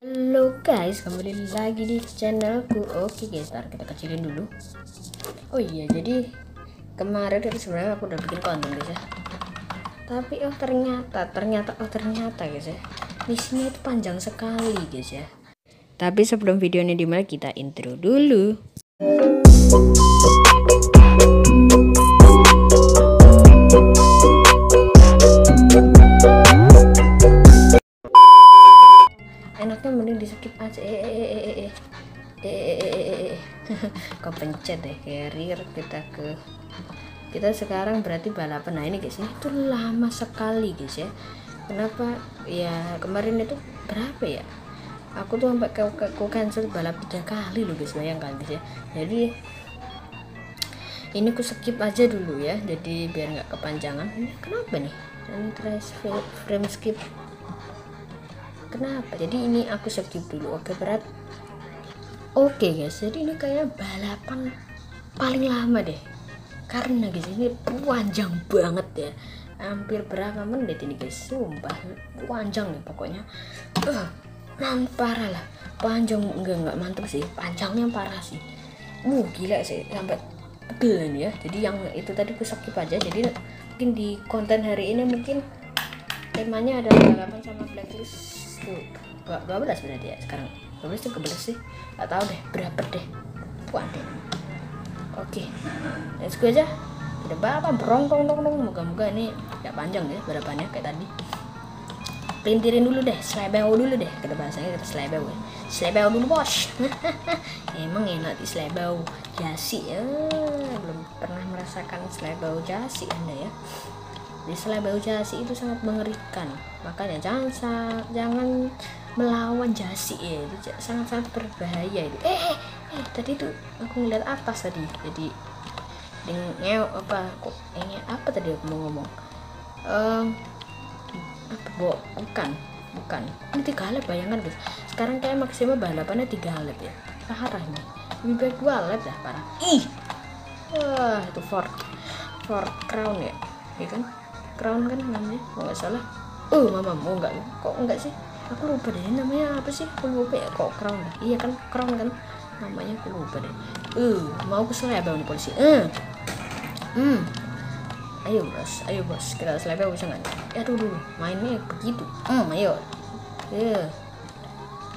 Halo guys, kembali lagi di channelku. Oke guys, ntar kita kecilin dulu. Oh iya, jadi kemarin itu sebenarnya aku udah bikin konten guys ya. Tapi oh ternyata, ternyata, oh ternyata guys ya. Misinya itu panjang sekali guys ya. Tapi sebelum video ini dimulai kita intro dulu. Pencet deh carrier kita ke kita sekarang berarti balapan. Nah ini guys ini tuh lama sekali guys ya. Kenapa? Ya kemarin itu berapa ya? Aku tuh sampai ke, ke, ke cancel balap tiga kali loh guys bayangkan guys ya. Jadi ini ku skip aja dulu ya. Jadi biar nggak kepanjangan. Ini kenapa nih? Trace frame skip. Kenapa? Jadi ini aku skip dulu. Oke berat oke guys. Jadi ini kayak balapan paling lama deh. Karena guys ini panjang banget ya. Hampir berapa menit ini guys? Sumpah panjang nih pokoknya. Uh, parah lah. Panjang enggak enggak mantep sih. Panjangnya parah sih. Uh gila sih. Sampai pegel ya. Jadi yang itu tadi aku aja. Jadi mungkin di konten hari ini mungkin temanya adalah balapan sama blacklist. Tuh 12 berarti ya sekarang 12 tuh ke sih. Gak tahu deh berapa deh. Puan deh. Oke. Let's go aja. Tidak apa berong tong tong tong. Moga-moga ini tidak panjang ya balapannya kayak tadi. Pelintirin dulu deh selebel dulu deh. Kita bahasanya kita selebel ya. Selebel dulu bos. Emang enak di selebel. Jasi ya belum pernah merasakan selebel jasi anda ya di selebel jasi itu sangat mengerikan. Makanya jangan jangan melawan jasi ya itu sangat sangat berbahaya itu. Eh, eh, eh tadi tuh aku ngeliat atas tadi jadi dengan apa kok ini apa tadi aku mau ngomong? Um, apa bo, bukan bukan. Ini tiga lap bayangan guys. Sekarang kayak maksimal balapannya tiga lap ya. Parah ini. Lebih baik dua lap dah parah. Ih! Wah itu Ford Ford Crown ya ya kan crown kan namanya? Kalau nggak salah. Oh mama mau nggak. Kok enggak sih? Aku lupa deh namanya apa sih? Aku lupa ya kok crown iya kan crown kan? Namanya aku lupa deh. Uh mau ke selebel nih polisi? Eh uh. hmm. Ayo bos ayo bos. Kita selebel bisa nggak? Ya dulu mainnya begitu. Hmm ayo. Ya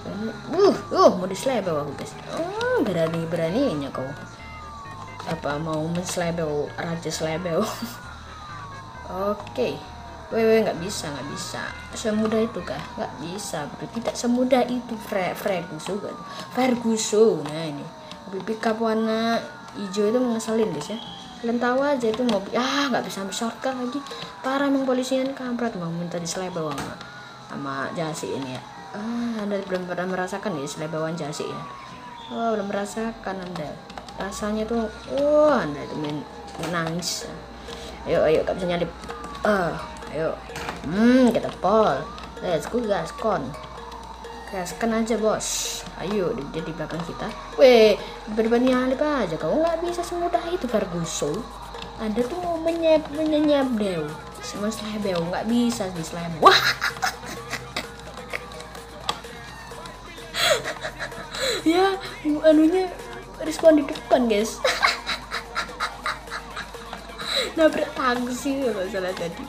uh uh mau diselebel aku guys oh berani beraninya kau. Apa mau menselebel raja selebel Oke. Wewe nggak bisa, nggak bisa. Semudah itu kah? Nggak bisa, bro. Tidak semudah itu, Fre Ferguson. Ferguson. Nah ini. Mobil pickup warna hijau itu mengeselin guys ya. Kalian tahu aja itu mobil. Ah, nggak bisa ambil shortcut lagi. Parah emang polisian kampret mau minta diselebel sama sama jasi ini ya. Ah, anda belum pernah merasakan ya selebawan jasi ya. Oh, belum merasakan anda. Rasanya tuh, wah, oh, anda itu menangis. Ayo ayo gak bisa nyalip uh, ayo. Hmm kita pol. Let's go gaskon gaskan aja bos. Ayo dia di belakang kita. Weh berbanding nyalip aja. Kau nggak bisa semudah itu Ferguson. Anda tuh mau menyep menyep deu sama slebeu nggak bisa di slebeu wah. Ya anunya respon di depan guys nabrak taksi kalau salah tadi.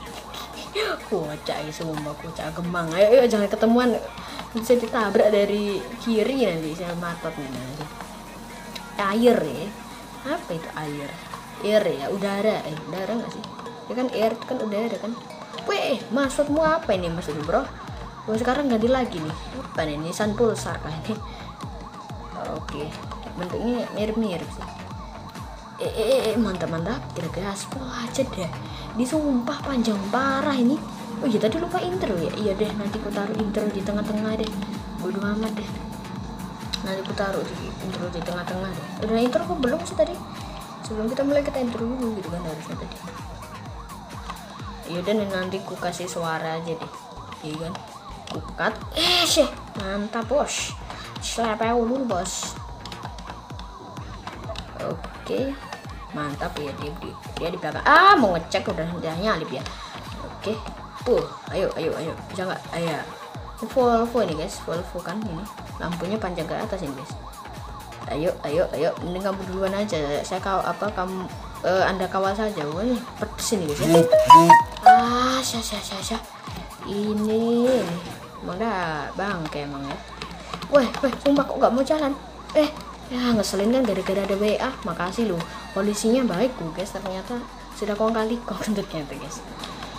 Kocak ya semua kocak gemang ayo, ayo jangan ketemuan. Bisa ditabrak dari kiri nanti saya matot nih nanti. Air ya. Apa itu air? Air ya udara. Eh udara nggak sih? Ya kan air itu kan udara kan. Weh maksudmu apa ini maksud bro? Gue sekarang ganti lagi nih. Apa nih Nissan Pulsar kah ini? Oke bentuknya mirip-mirip sih eh, eh, eh mantap mantap kira gaspol aja deh. Disumpah panjang parah ini. Oh iya tadi lupa intro ya? Iya deh nanti ku taruh intro di tengah-tengah deh. Bodo amat deh. Nanti ku taruh di intro di tengah-tengah deh. Udah intro kok belum sih tadi. Sebelum kita mulai kita intro dulu gitu kan harusnya tadi. Iya dan nanti ku kasih suara aja deh. Iya kan? Ku cut. Eh sih mantap bos. Selepel dulu bos. Oke mantap ya dia di, dia di belakang. Ah mau ngecek udah udah nyalip ya. Oke uh ayo ayo ayo. Bisa nggak? Ayo Volvo ini guys. Volvo kan ini. Lampunya panjang ke atas ini guys. Ayo ayo ayo. Mending kamu duluan aja. Saya kau apa kamu uh, anda kawal saja. Wah pedes ini guys ya. Ah sya sya sya ini emang dah bangke emang ya. Weh weh sumpah kok gak mau jalan? Eh ya ngeselin kan gara-gara ada WA makasih loh. Polisinya baik tuh guys. Ternyata sudah kong kali kong ternyata guys.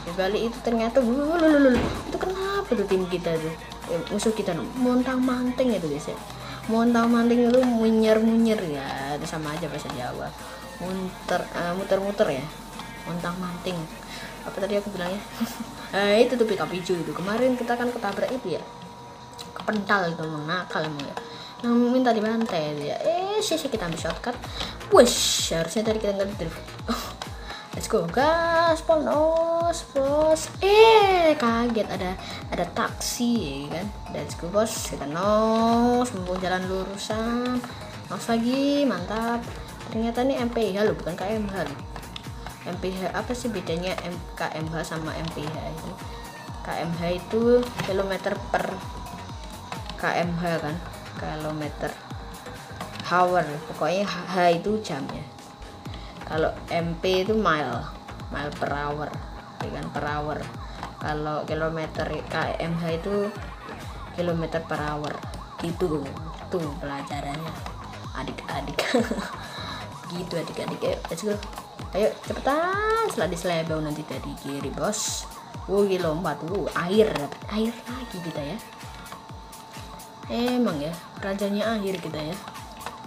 Di balik itu ternyata lulululul itu kenapa tuh tim kita tuh? Eh, musuh kita tuh. Montang manting itu guys ya. Montang manting itu munyer munyer ya. Itu sama aja bahasa Jawa. Munter uh, muter-muter ya. Montang manting apa tadi aku bilangnya? Eh itu tuh hijau itu. Kemarin kita kan ketabrak itu ya. Kepental itu nakal emang ya yang minta dibantai ya eh sih kita ambil shortcut. Wush harusnya tadi kita nggak drift. Let's go gas ponos bos. Eh kaget ada ada taksi ya kan? Let's go bos. Kita nos mumpung jalan lurusan. Nos lagi mantap. Ternyata ini MPH loh bukan KMH loh. MPH apa sih bedanya KMH sama MPH itu KMH itu kilometer per KMH kan kilometer hour. Pokoknya H itu jamnya. Kalau MP itu mile mile per hour ya kan per hour. Kalau kilometer KMH itu kilometer per hour. Gitu tuh pelajarannya. Adik-adik. Gitu adik-adik. Ayo let's go. Ayo cepetan. Setelah di selebau nanti tadi kiri bos. Wuh lompat, wuh air, air lagi kita ya. Emang ya, rajanya akhir kita ya.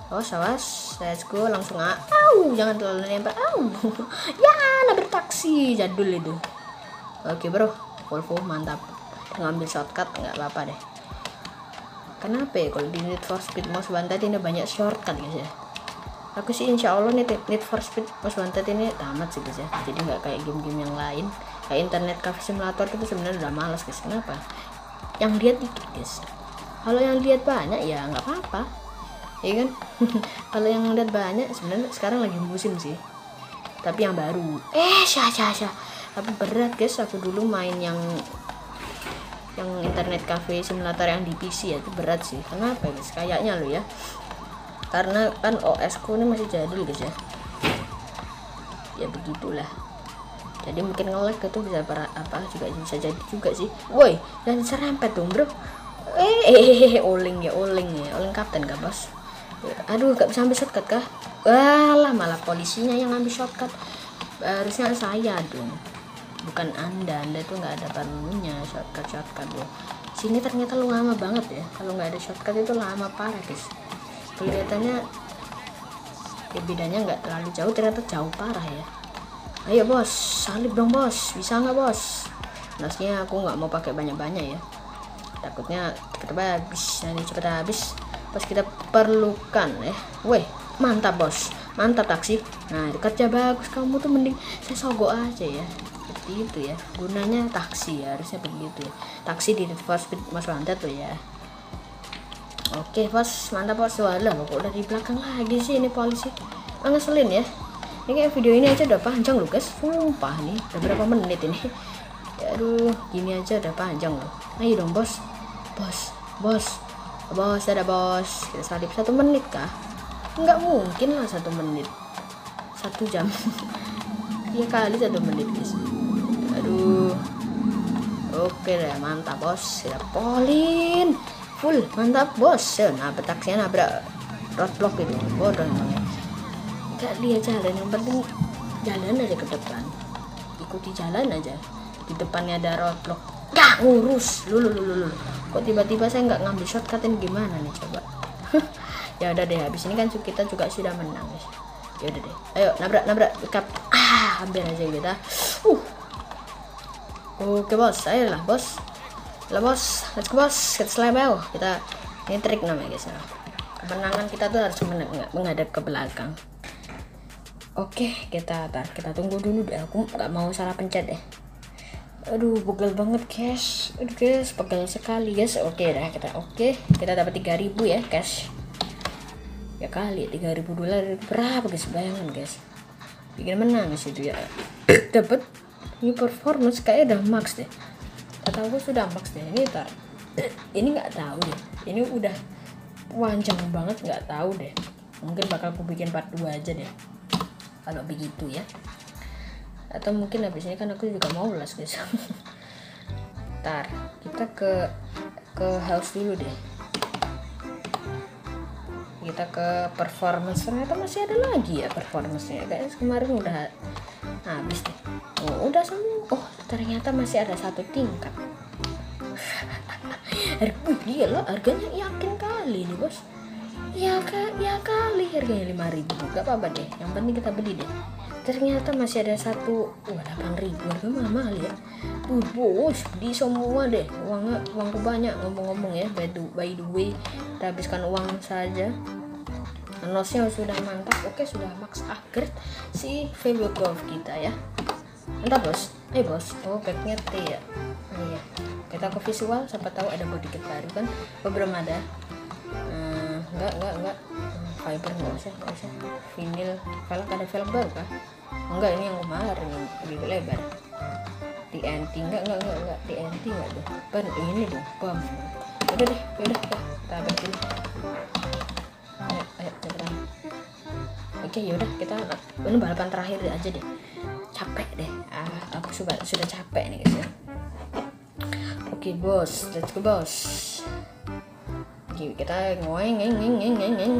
Awas awas. Let's go langsung au jangan terlalu nempel. Au. Ya nabrak taksi jadul itu. Oke bro. Volvo mantap. Ngambil shortcut nggak apa-apa deh. Kenapa ya kalau di Need for Speed Most Wanted ini banyak shortcut guys ya? Aku sih insya Allah nih Need for Speed Most Wanted ini tamat sih guys ya. Jadi nggak kayak game-game yang lain. Kayak internet cafe simulator itu sebenarnya udah malas guys. Kenapa? Yang lihat dikit guys kalau yang lihat banyak ya nggak apa-apa. Ya kan? Kalau yang lihat banyak sebenarnya sekarang lagi musim sih. Tapi yang baru. Eh syah syah syah. Tapi berat guys. Aku dulu main yang yang internet cafe simulator yang di PC ya itu berat sih. Kenapa guys? Kayaknya lo ya. Karena kan OS ku ini masih jadul guys ya. Ya begitulah. Jadi mungkin ngelag itu bisa para apa juga bisa jadi juga sih. Woi dan serempet dong bro eh, eh, eh, eh oling ya oling ya oling kapten gak bos? Aduh gak bisa ambil shortcut kah? Walah malah polisinya yang ambil shortcut. Harusnya saya dong bukan anda. Anda tuh nggak ada perlunya shortcut shortcut loh sini ternyata lu lama banget ya kalau nggak ada shortcut itu lama parah guys. Kelihatannya ya bedanya nggak terlalu jauh ternyata jauh parah ya. Ayo bos salib dong bos. Bisa nggak bos? Nasnya aku nggak mau pakai banyak-banyak ya takutnya cepet habis nanti cepet habis. Pas kita perlukan ya weh mantap bos. Mantap taksi. Nah kerja bagus. Kamu tuh mending saya sogok aja ya. Seperti itu ya. Gunanya taksi ya. Harusnya begitu ya. Taksi di for Speed Mas Wanted tuh ya. Oke bos. Mantap bos. Walah kok udah di belakang lagi sih ini polisi. Ah, ngeselin ya. Ini kayak video ini aja udah panjang loh guys. Sumpah nih udah berapa menit ini? Aduh gini aja udah panjang loh. Ayo dong bos bos bos bos ada bos. Kita salib satu menit kah? Nggak mungkin lah satu menit. Satu jam. Ya kali satu menit guys aduh. Oke deh mantap bos. Ya polin. Full mantap bos. Ya nah petaksnya nabrak roadblock itu. Bodoh nggak dia jalan yang penting jalan aja ke depan. Ikuti jalan aja. Di depannya ada roadblock gak ngurus. Lulu lulu lulu kok tiba-tiba saya nggak ngambil shortcut ini gimana nih coba? Ya udah deh habis ini kan kita juga sudah menang guys. Ya udah deh. Ayo nabrak nabrak dekat ah hampir aja kita uh. Oke bos. Ayo lah bos. Lah bos. Let's go bos. Kita selebel kita ini trik namanya guys ya. kemenangan kita tuh harus menghadap ke belakang. Oke kita tar kita tunggu dulu deh. Aku nggak mau salah pencet deh aduh pegel banget guys aduh guys pegel sekali guys. Oke dah kita oke. Kita dapat 3000 ya cash. Ya kali 3000 dolar. Berapa guys? Bayangan guys. Bikin menang sih itu ya. Dapat new performance. Kayak udah max deh. Kata gue sudah max deh. Ini tar ini nggak tahu deh. Ini udah panjang banget. Nggak tahu deh. Mungkin bakal aku bikin part 2 aja deh. Kalau begitu ya atau mungkin habis ini kan aku juga mau ulas guys. Ntar kita ke ke house dulu deh. Kita ke performance. Ternyata masih ada lagi ya performance-nya guys. Kemarin udah habis deh. Oh, udah semua. Oh ternyata masih ada satu tingkat. Harga dia loh harganya yakin kali nih bos. Ya ya kali harganya 5000 gak apa-apa deh. Yang penting kita beli deh ternyata masih ada satu wah 8000 harga mahal ya. Uh, bos di semua deh. Uangnya uangku banyak ngomong-ngomong ya by the, by the way kita habiskan uang saja. Nosnya sudah mantap oke sudah max upgrade si Fable Golf kita ya. Entah bos. Eh bos oh backnya T ya. Oh, iya. Kita ke visual siapa tahu ada body kit baru kan? Oh, belum ada. Hmm, enggak enggak enggak fiber enggak usah enggak usah vinyl. Kalau ada film baru kah? Enggak ini yang kemarin lebih lebar. TNT enggak enggak enggak enggak. TNT enggak deh ban ini dong bom udah deh udah ya kita dulu. Ayo ayo cepetan oke yaudah kita ini balapan terakhir aja deh. Capek deh. Ah, aku sudah sudah capek nih guys ya. Oke bos. Let's go bos. Kita ngoeng ngeng ngeng ngeng ngeng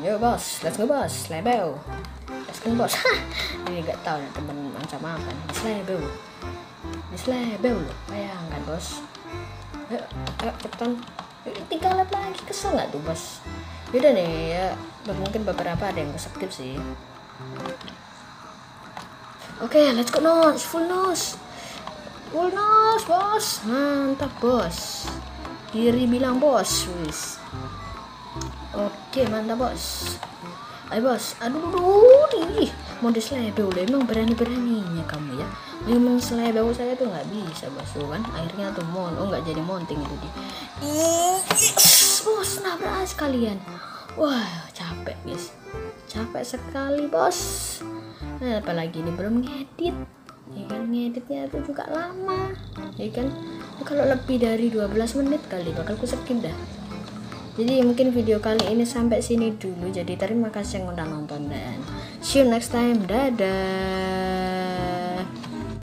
yo bos let's go bos label let's go bos ini gak tahu ya temen macam apa. Nih label label loh bayangkan bos ayo ayo cepetan. Tiga lap lagi. Kesel nggak tuh bos beda nih ya. Mungkin beberapa ada yang skip sih. Oke okay, let's go nose full nose full nose bos mantap bos kiri bilang bos wis oke mantap bos. Ayo bos. Aduh aduh nih modus label emang berani-beraninya kamu ya? Memang selebel saya tuh nggak bisa bos. Kan akhirnya tuh mon oh nggak jadi monting itu dia. Bos nabrak sekalian. Wah capek guys. Capek sekali bos. Nah, apalagi ini belum ngedit. Ya kan ngeditnya itu juga lama. Ya kan? Kalau lebih dari 12 menit kali bakal ku skip dah jadi mungkin video kali ini sampai sini dulu. Jadi terima kasih yang udah nonton dan see you next time. Dadah